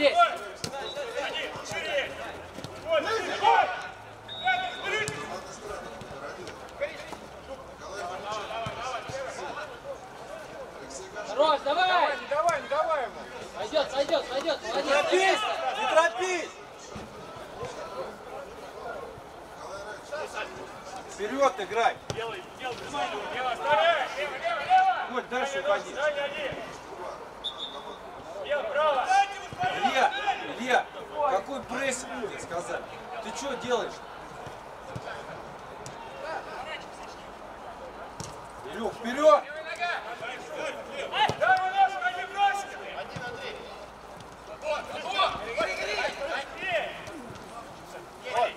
Шут есть. Хорош, давай! Не давай, не давай ему. Пойдет, пойдет, пойдет. Не торопись! Не торопись! Вперед играй! Коль, дальше уходи. Илья, Илья, какой прессинг тебе сказали? Ты что делаешь? Илюх, вперед!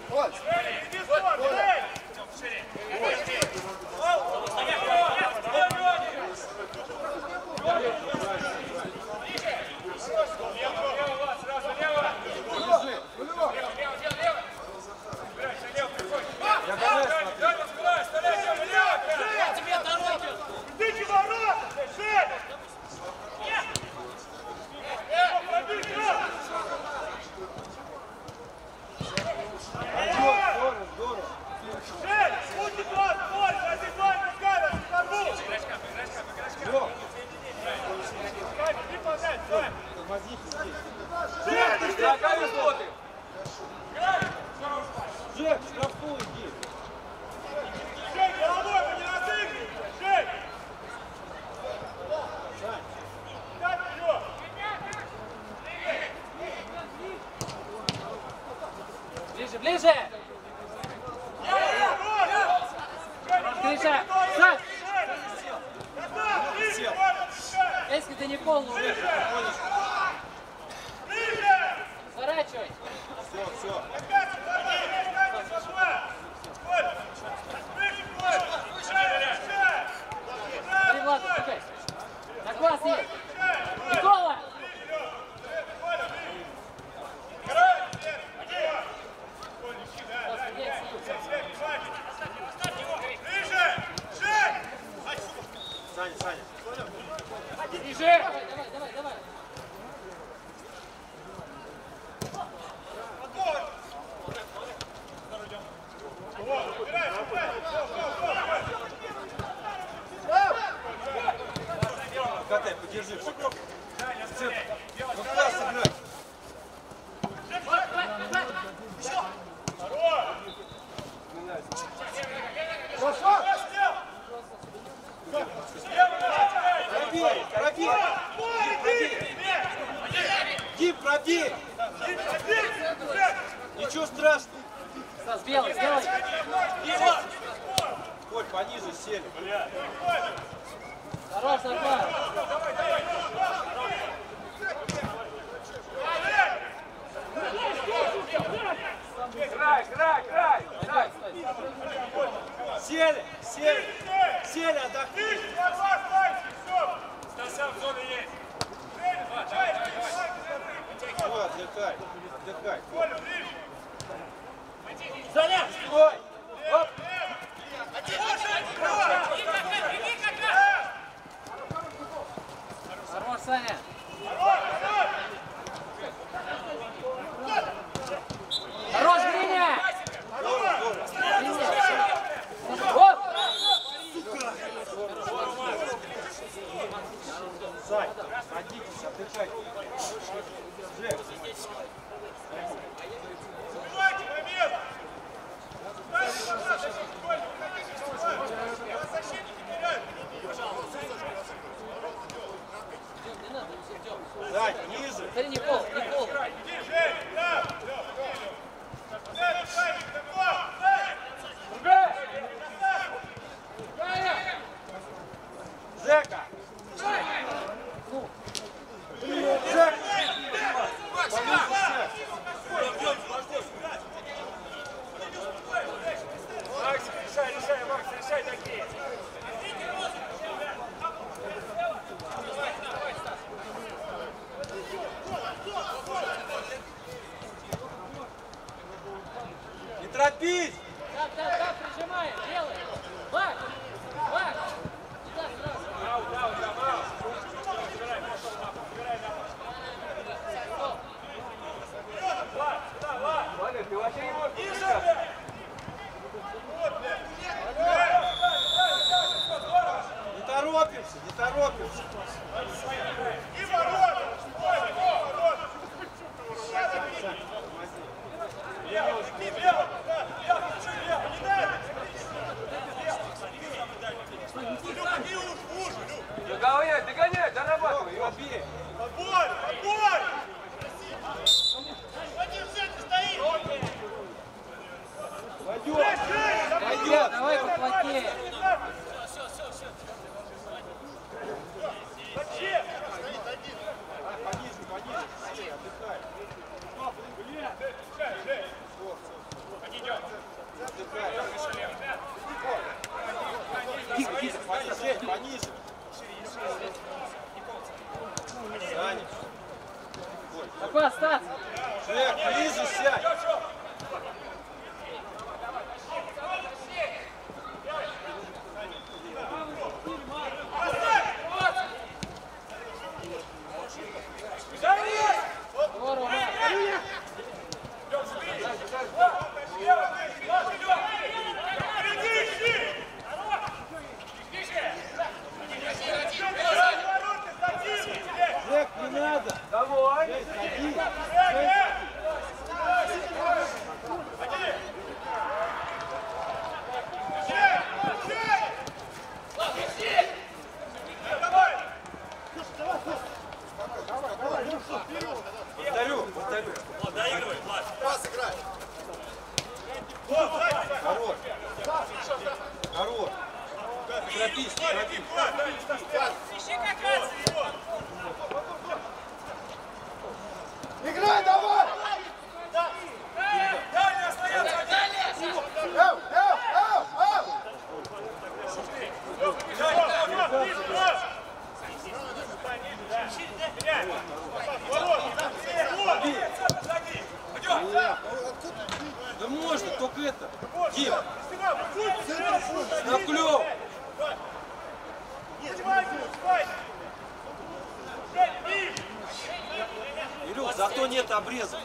Вот. Держи. Я давай смотри. Здорово, здорово. Лёх, тормозите здесь. Жек, ты шагами смотришь? Жек, в штрафную иди. Ближе, ближе! Гриша, сядь! Если ты не полный уже. Сворачивай. Все, все. Смотри, Влад, слушай. На глаз есть. Никола! Просто есть, есть. Саня, Саня. Давай. Катай, подержи. Ну куда сыграть? Пробей. Ничего страшного. Стас, белый, сделай. Коль, пониже сели. Хорош, нормально. Край, край, край. Пойдет, стой. Сели, сели. Сели, отдохни. Ой, отдыхай, отдыхай. Стой. Оп. Хорош, Саня. Хорош! Гриня. Зато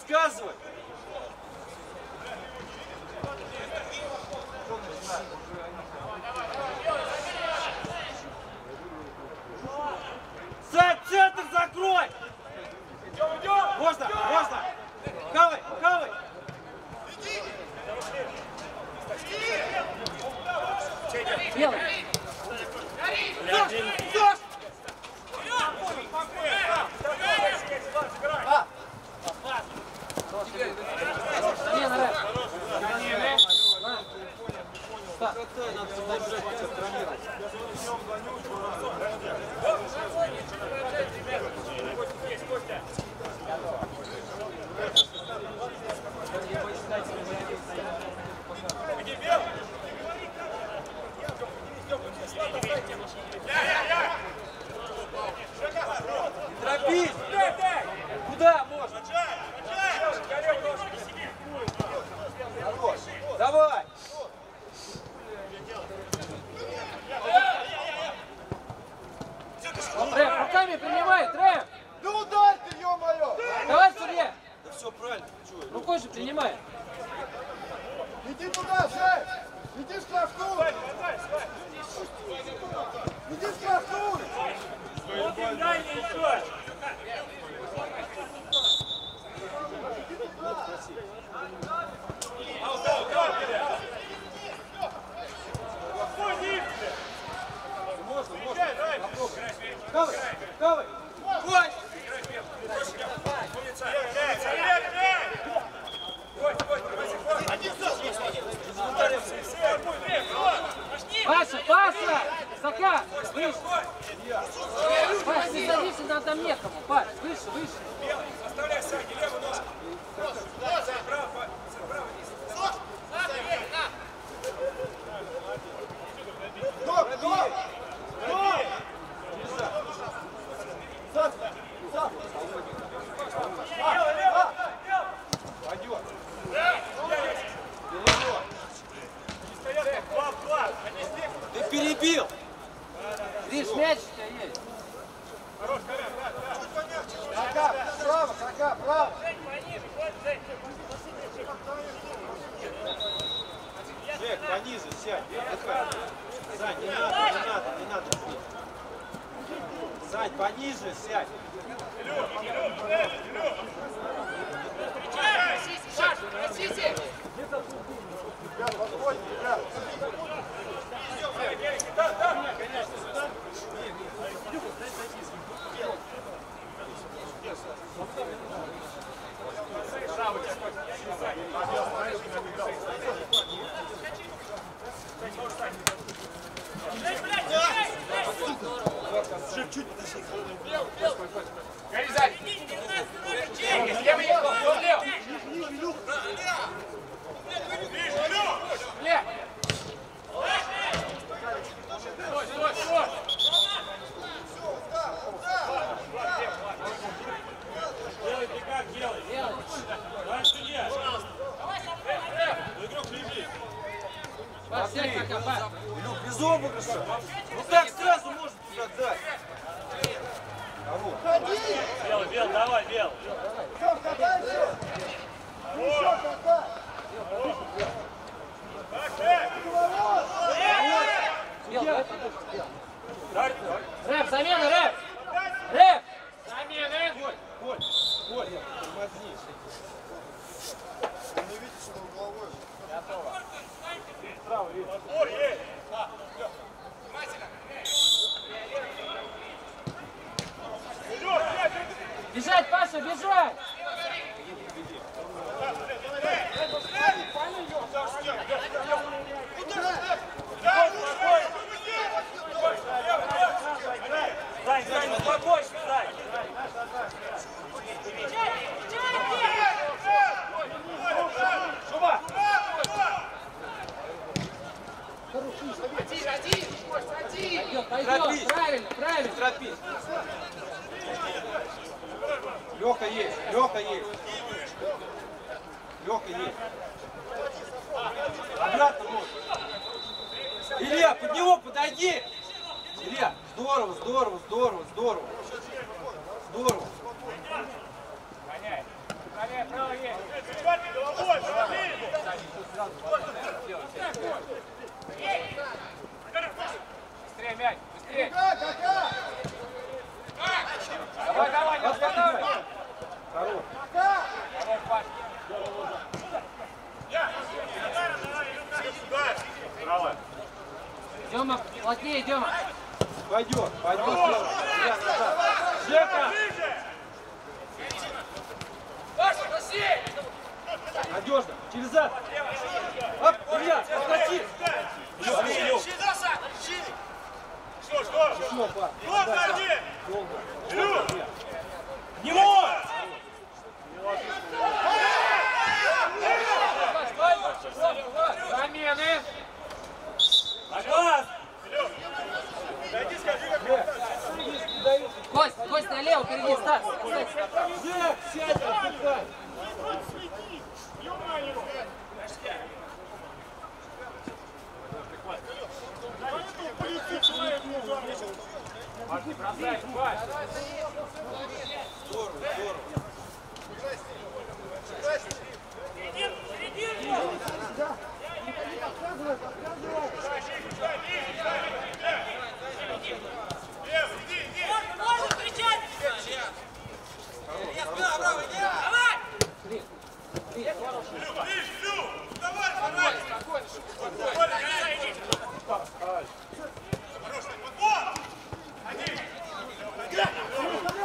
Ром, подсказывай. Сань, центр закрой! Можно, можно! Кавай, кавай! Белый. Замена, Рэп. Хватай, надо собрать, контролировать. Торопись! Куда можно? Давай! Рэп, руками принимает, Рэп. Ну ударь ты, ё-моё! Давай, Сурье. Да все правильно, чё? Рукой же принимай. Иди туда, шеф! Иди в штрафную! Иди в штрафную! Кавай, кавай! Ой! Паша, Паша! Зака! Выше! Паш, ты садишься, нам там некому. Паш, выше, выше. Стоп, стоп! Стоп! Сад, сад! Пойдет! Ты перебил! Видишь, мяч у тебя есть. Кака, право, Кака, право! Жек, пониже сядь, отдыхай. Сань, не надо, не надо, не надо. Сань, пониже сядь. Ребят, подходите, ребят! Гори сзади. Слева ехал, слева. Лев. Стой, стой, стой. Паш, сядь пока, Паш. Ну, без обыгрыша. Ну так сразу можно туда дать. Ходи! Бел, бел, давай, бел. Севка, дальше! Еще Кака! Поворот! Бел, давай Рэп, замена, рэп! Рэп! Замена! Коль, Коль, тормозни. Не видите, что угловой? Бежать, Паша, бежать! Сань, Сань, успокойся, Сань. Пойдет, Торопись. пойдет, правильно, правильно. Торопись. Леха есть, Леха есть. Леха есть. Обратно можно. Илья, под него подойди. Илья, здорово, здорово, здорово, здорово. Здорово. Быстрее мяч, быстрее. Какая, какая? Давай, давай, не останавливай. Хорош. Давай, Паш. Дема, плотнее, Дема. Пойдет, пойдет. Жека! Паша, проси! Надежно. Через зад. Оп, Илья, подскочи. Еще, пар. Долго. Не мой! Замены. Соглас! Кость, Кость, налево, впереди, Стас. Стас. Жек, сядь, отдыхай. Паш, не бросай, Паш.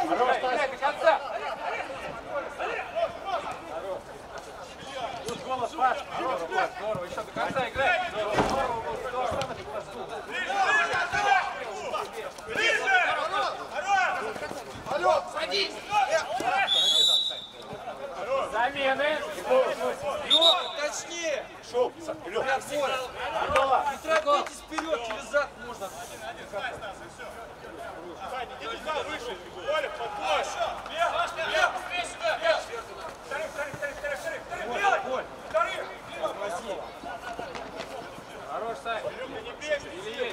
Здорово, здорово. Играй до конца. Здорово, здорово, еще до конца играй. Алло! Замены. Точнее. Шоу. Прям фора. Не торопитесь вперед, через зад можно. Коль, Коль. Красиво. Хорош, Сань. Или есть? Женя,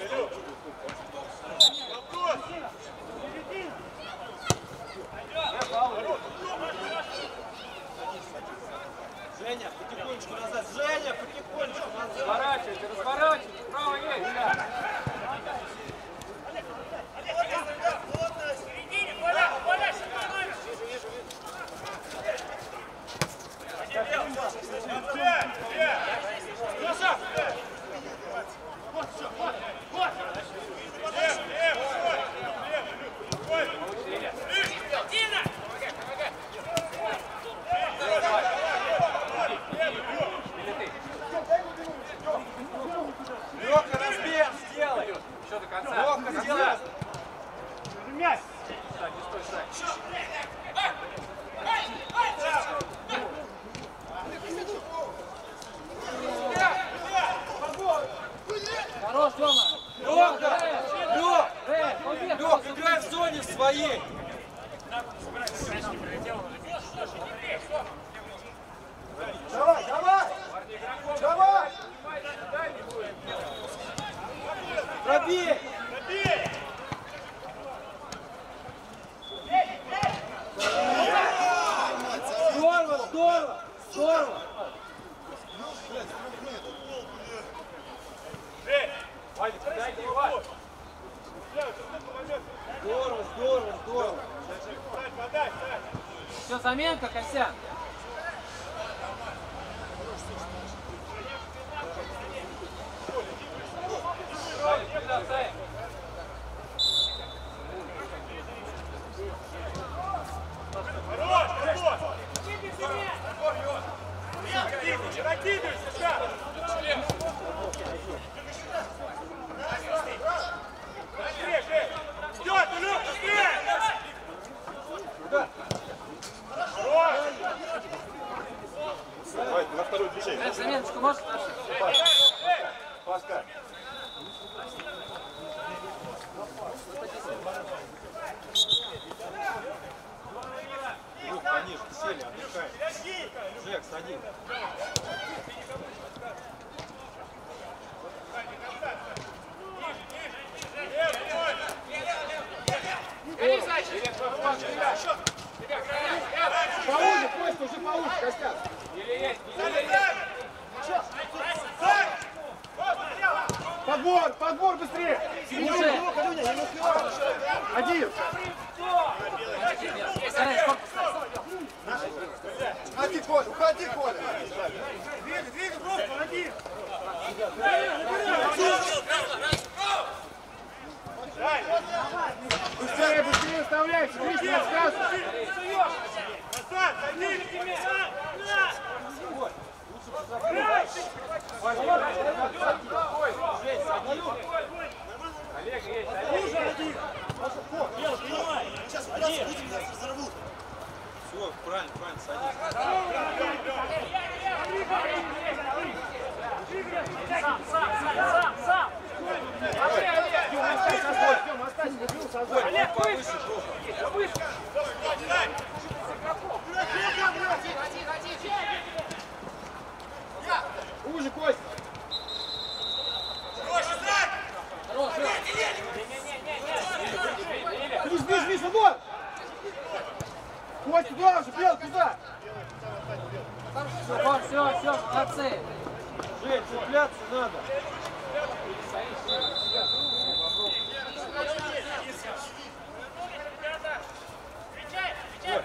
Gracias, Daniel. ¿Cómo estás?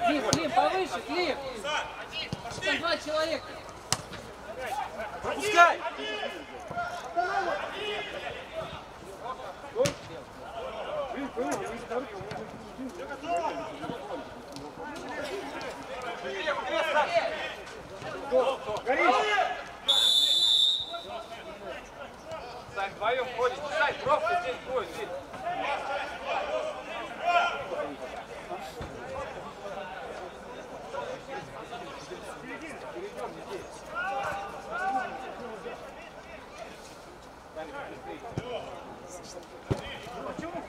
Клим, Клим, повыше, Клим. Там два человека. Пропускай! Горишь! Сань, вдвоем ходите. Сань, пробка здесь будет.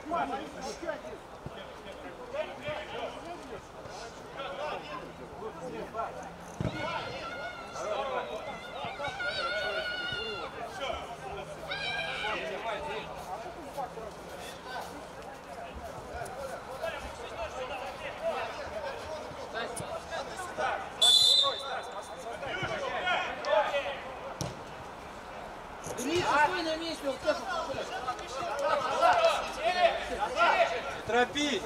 Здесь. Гриша, стой на месте, вот так вот. Не торопись!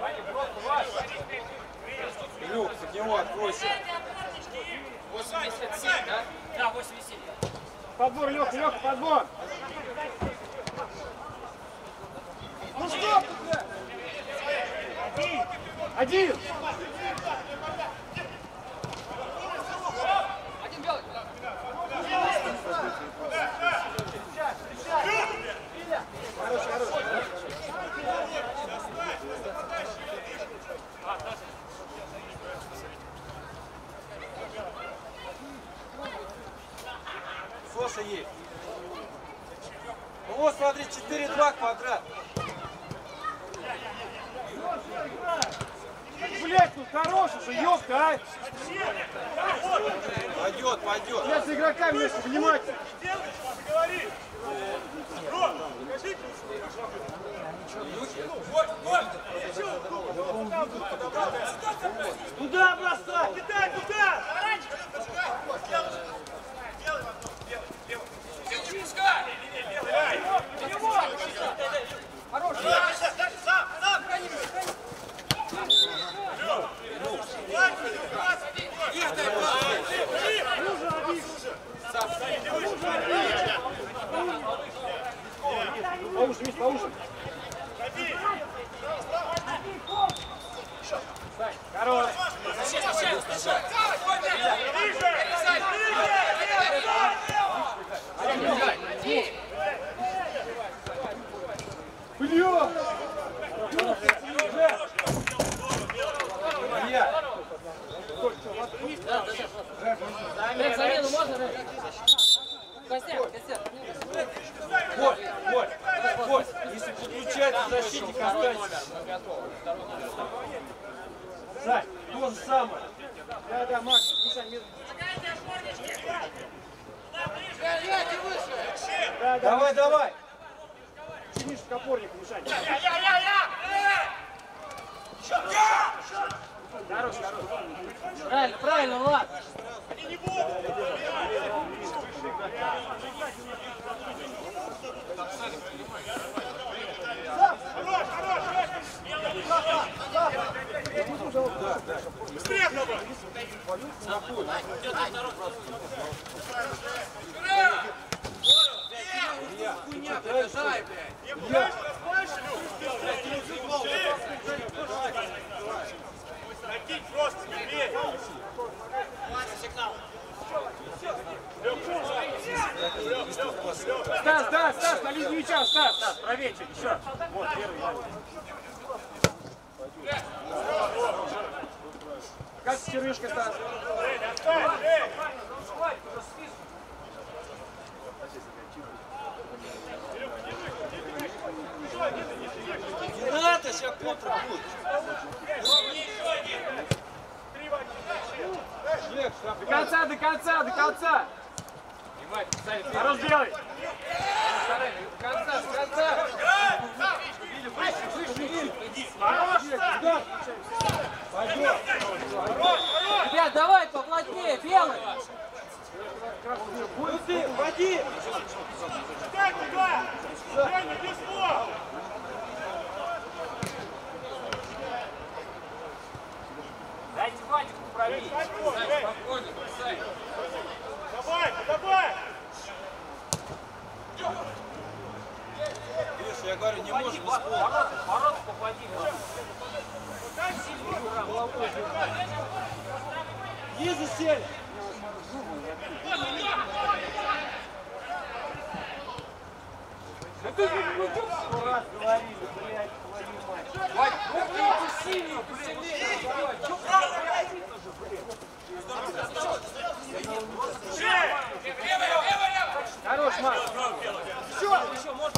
Ваня, просто ваш. Илюх, от него откройся. 87, да? Да, 87. Подбор, Леха, Леха, подбор! Ну что ты, блядь? Один! Один вот, смотри, 4-2 квадрат. Блядь, ну хорош уже, ёпта, а! Пойдет, пойдет. Я с игроками вместе, внимательно. Туда бросай! Кидай, туда! Повыше, Миш, повыше. Хорош. Бля! Олег, замену можно? Костяк, Костяк. Вот, вот, вот. Если подключается защитник, останется. Сань, то же самое. Да, да, Макс, Миша, мир. Да, да, Давай, давай. Миша, к опорнику, Мишань. Правильно, правильно, Влад. Накинь просто, не бей. Стас, Стас, Стас, на линию мяча, Стас, Стас, правее чуть, еще. Вот, первый. Как червишка, Стас? Не надо, сейчас контра будет. До конца, до конца, до конца. Хорош делай. До конца, до конца. Пойдет. Ребят, давай поплотнее, белый. Ну ты, води. Дай туда! Женя, без слов! Дайте Вадику Давай, давай! Видишь, я говорю, не можем исполнить. Ворот, ворот попади. Ниже сели. Раз говорили, блядь, твою мать. Вадик, ну ты сильнее, Хорош, Макс. Подбор!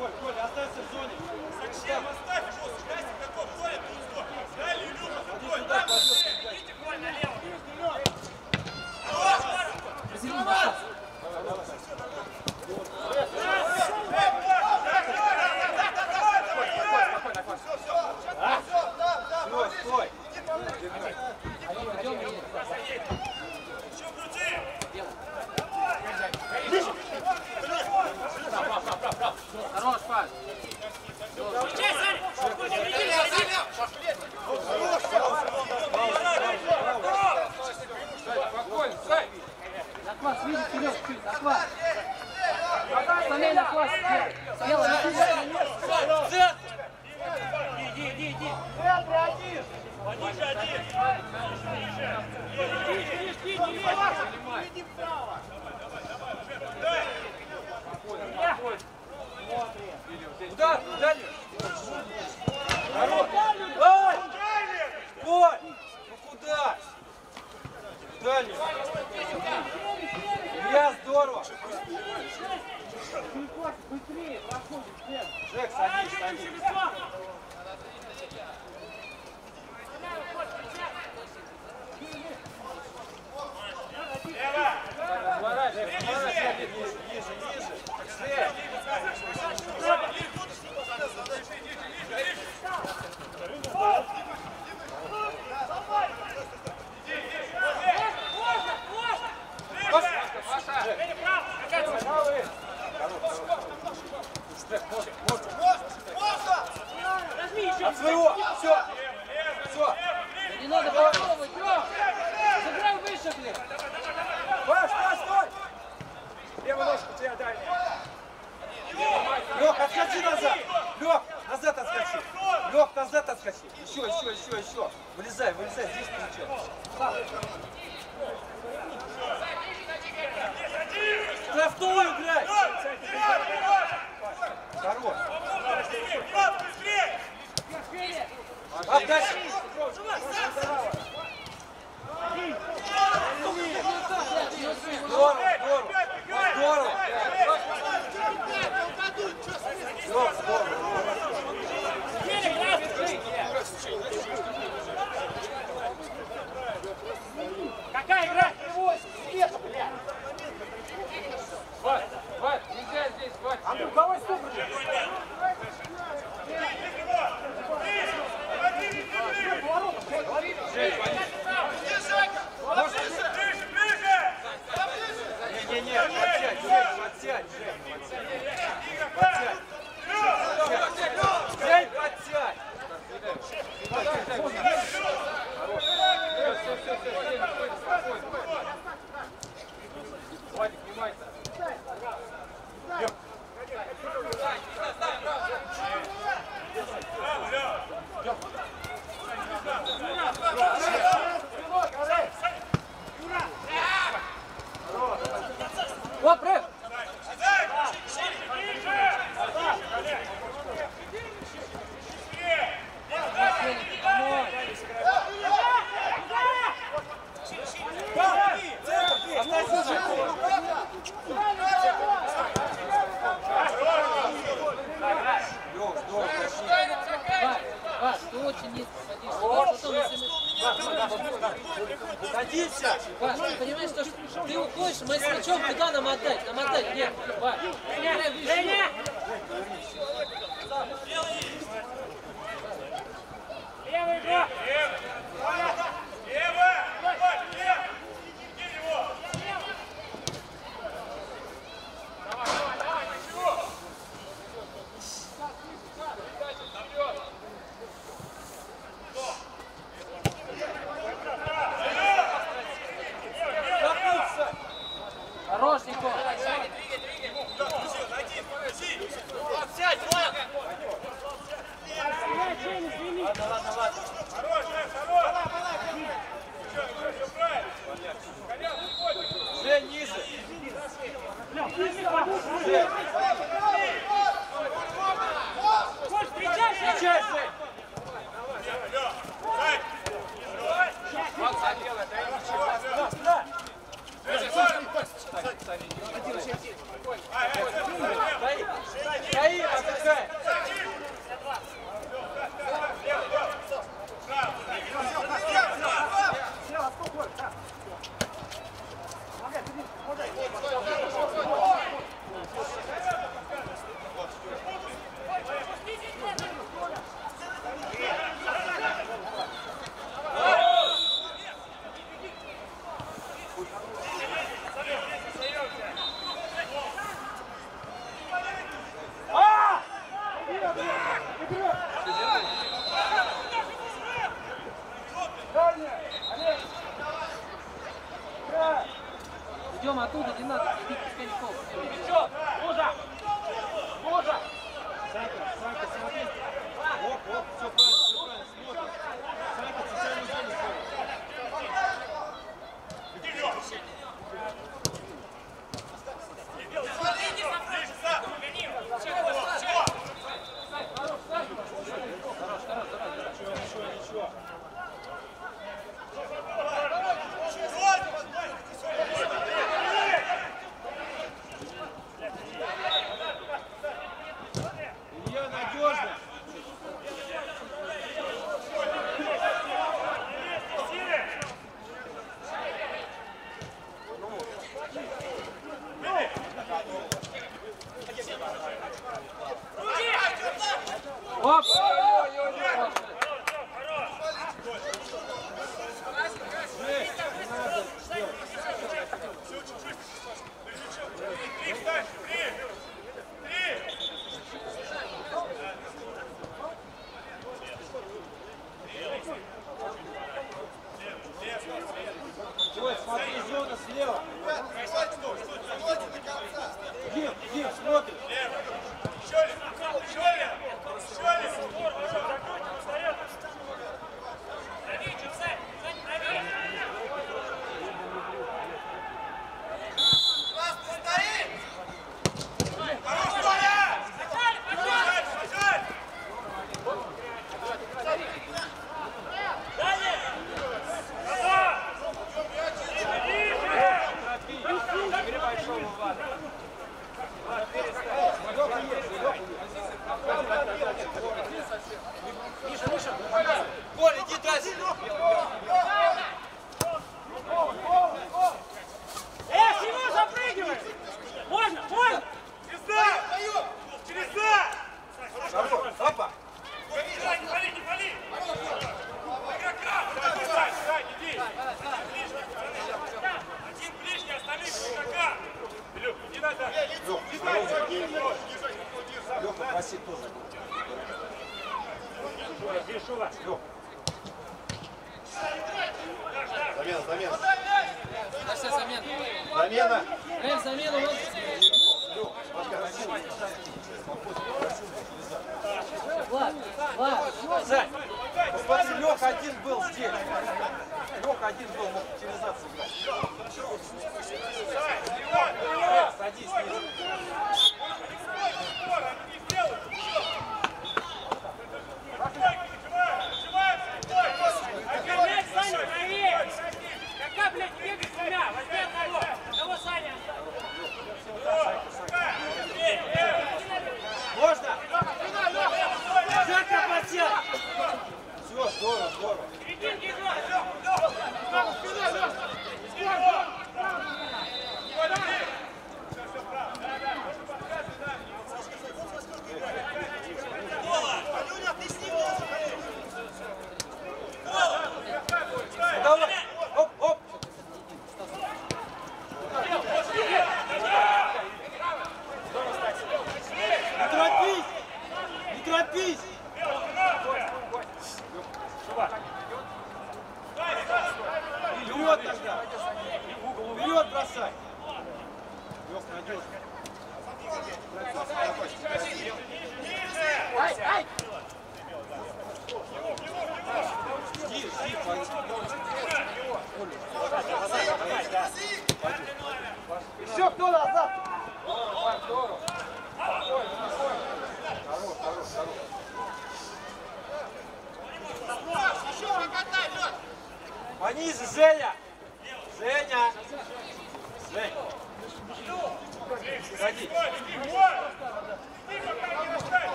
Коль, Коль, оставься в зоне. Совсем оставь его, Жастик готов, Коля, ты узко. Дали, Илюха, Иди Коль, сюда, дай пойдем. Василий, Маша. Стой, стой. Идем, едем. еще крути. Хорош, пас. Спокойно, Сань. Захват, видишь, вперед, чуть, захват. Оставляй на класс, Смело, не туда. Иди, иди, иди. Пониже один. Удар, дальний. Хорош. Ай! Коль, ну куда? Дальний. Илья, здорово. Жек, садись, садись. Ниже, ниже, ниже. Быстрее. От своего. Все. Все. Не надо попробовать, Лёх. Сыграй выше, блин. Стой, стой, стой. Левая ножка у тебя дальняя. Лех, отскочи назад. Лех, назад отскочи. Лех, назад отскочи. Еще, еще, Садись. Вась, ты понимаешь, что что ты уходишь, мы с мячом куда нам отдать? Нам отдать нет. Вась, играй выше. Левая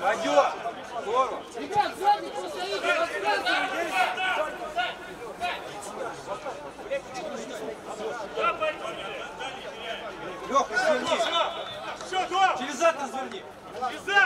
Пойдем! Здорово! Ребят, сзади постоите, рассказывайте! Леха, сверни! Через зад ты сверни! Через зад!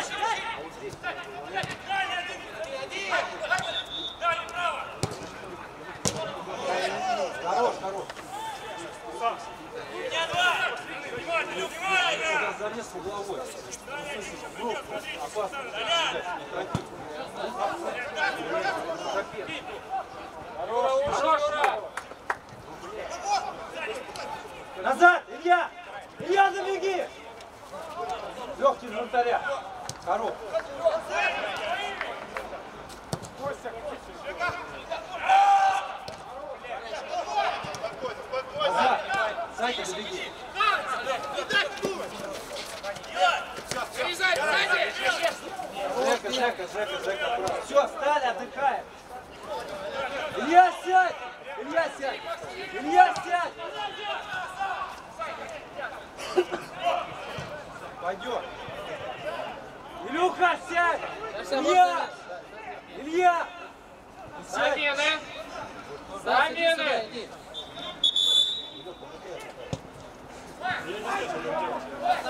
Если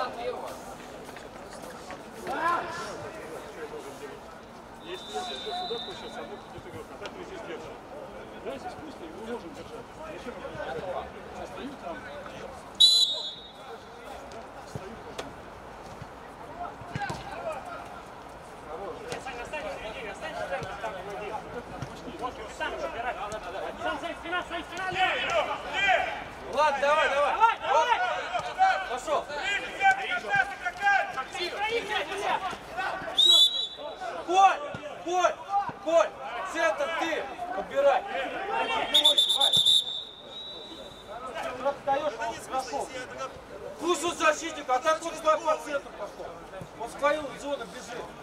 я придет сюда, то сейчас одну будет игрок, а так летит легче. Да, здесь вкусно, его можем держать. Зачем? Сейчас дают там. Bitte.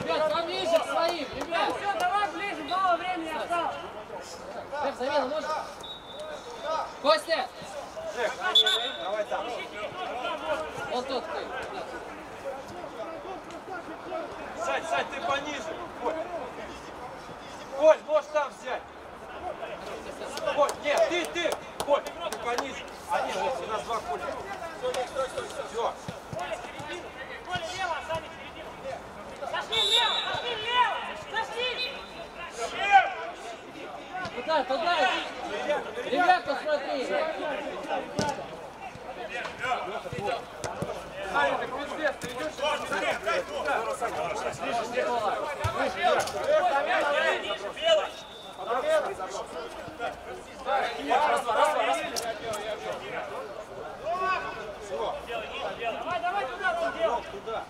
Ребят, поближе к своим, ребят! Да, все, давай ближе, мало времени осталось! Лев, замена нужен? Костя! Жек, давай там. Вот тут ты. Сядь, сядь, ты пониже. Коль, Коль можешь там взять. Коль, нет, ты, ты. Коль, ты пониже. А нет, вот, у нас два Коля. Все. Коля, лево, Саня, середину. Зашли лево, зашли лево, зашли. Туда, туда! Ребята, смотри! Саня, так пиздец, ты идешь Давай, давай туда, туда, делай. Туда.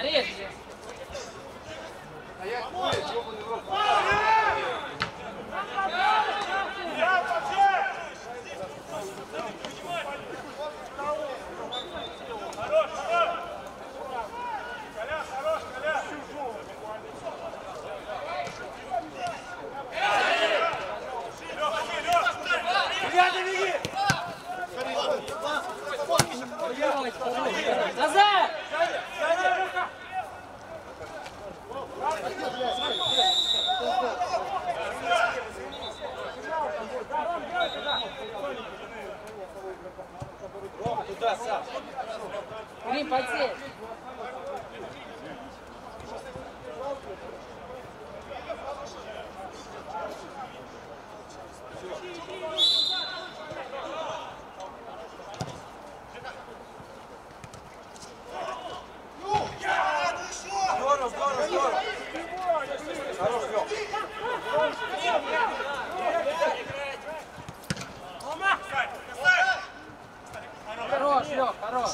Режь! Ребята, Рим, подсей! Здорово, здорово, здорово. Хорош, Лёх. Хорош, Лёх, хорош!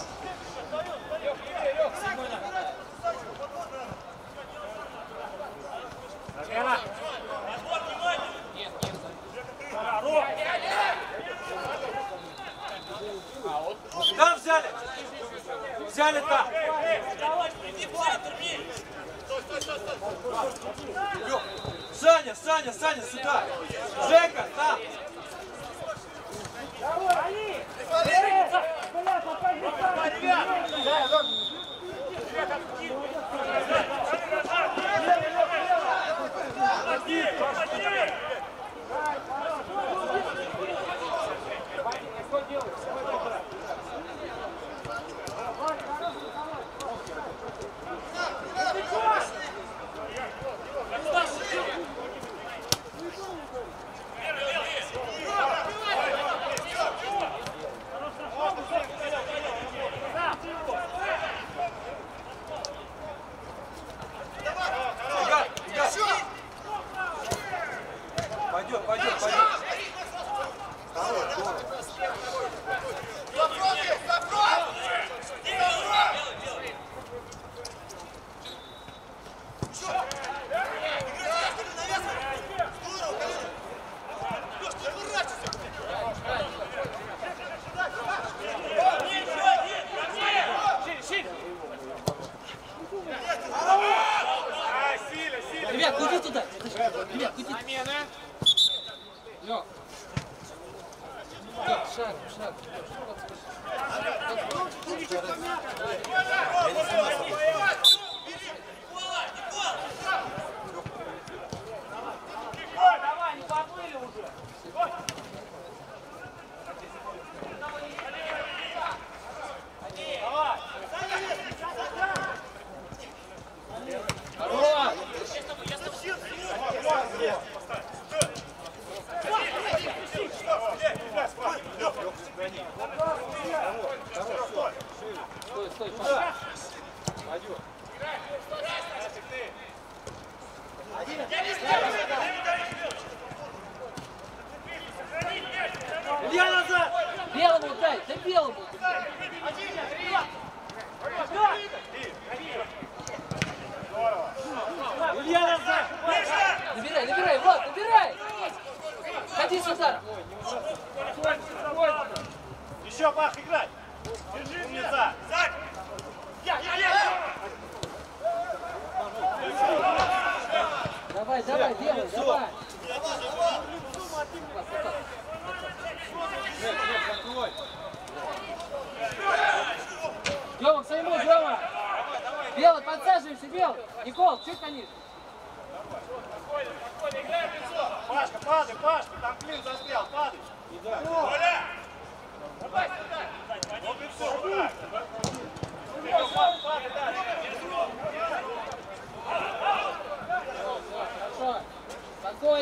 Там взяли! Лёх, Саня, Саня, Саня, сюда! Жека, там! Игорь,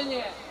Спокойнее.